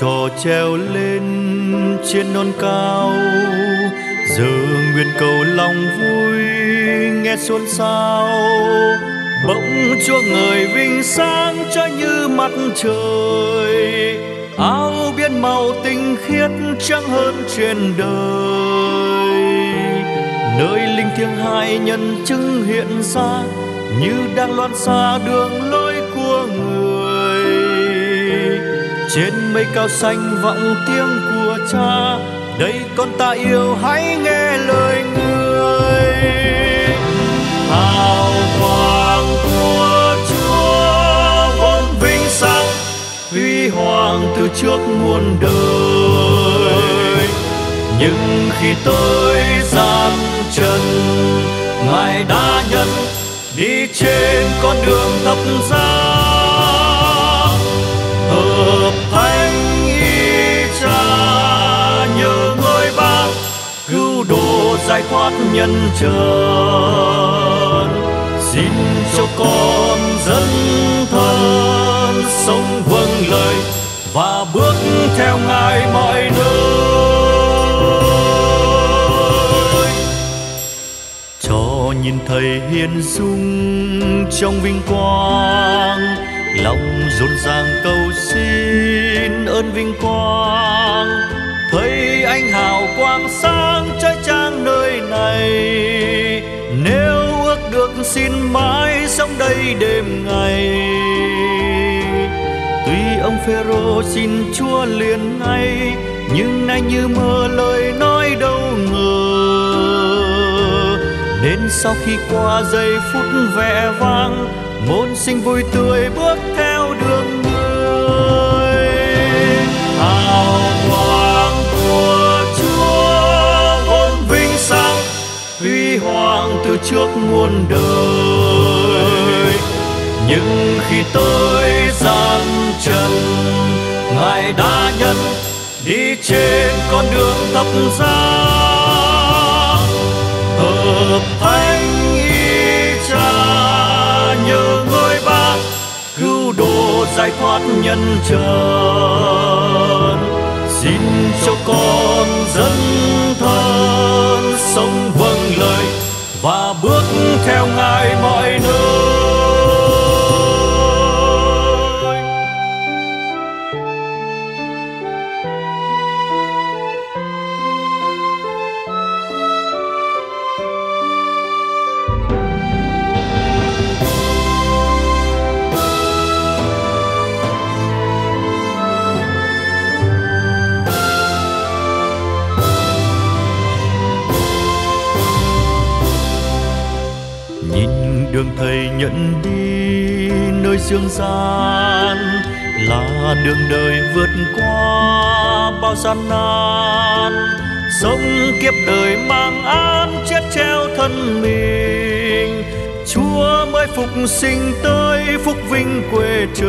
trò treo lên trên non cao. Giờ nguyện cầu lòng vui, nghe xôn xao bỗng chúa người vinh sáng cho như mặt trời. Áo biên màu tinh khiết trắng hơn trên đời. Nơi linh thiêng hai nhân chứng hiện ra, như đang loan xa đường lối trên mây cao xanh vọng tiếng của cha, đây con ta yêu, hãy nghe lời người. Hào quang của chúa vốn vinh sang huy hoàng từ trước muôn đời. Nhưng khi tôi gian chân, ngài đã nhận đi trên con đường thập giá. Giải thoát nhân trần. Xin cho con dân thân sống vâng lời và bước theo ngài mọi nơi. Cho nhìn thấy hiền dung trong vinh quang, lòng rộn ràng cầu xin ơn vinh quang. Thấy anh hào quang sáng trói xin mãi sống đây đêm ngày. Tuy ông phêrô xin chúa liền ngay, nhưng nay như mơ lời nói đâu ngờ. Nên sau khi qua giây phút vẻ vang, môn sinh vui tươi bước theo đường người. Hào từ trước muôn đời. Nhưng khi tôi gian chân ngài đã nhận đi trên con đường tập giá. Hợp thánh y cha nhờ ngôi ba cứu độ giải thoát nhân trần. Xin cho con nhìn đường thầy nhận đi nơi dương gian, là đường đời vượt qua bao gian nan. Sống kiếp đời mang án chết treo thân mình, chúa mới phục sinh tới phúc vinh quê trời.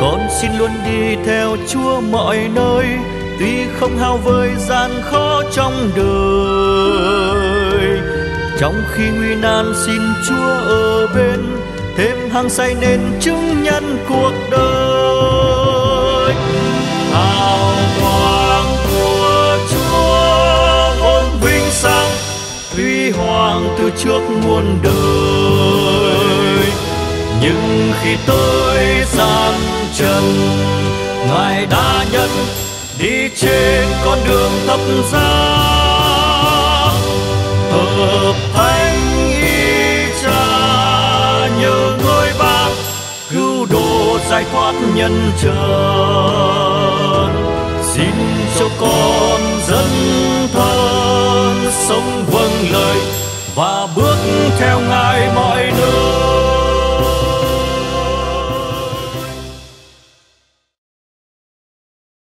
Con xin luôn đi theo chúa mọi nơi, tuy không hao vơi gian khó trong đời trong khi nguy nan xin chúa ở bên, thêm hăng say nên chứng nhân cuộc đời. Hào quang của chúa vốn vinh sang, huy hoàng từ trước muôn đời. Nhưng khi tôi gian chân ngài đã nhận đi trên con đường thập giá hợp thánh ý cha nhờ người ba, cứu độ giải thoát nhân trần. Xin cho con dân thân sống vâng lời và bước theo ngài.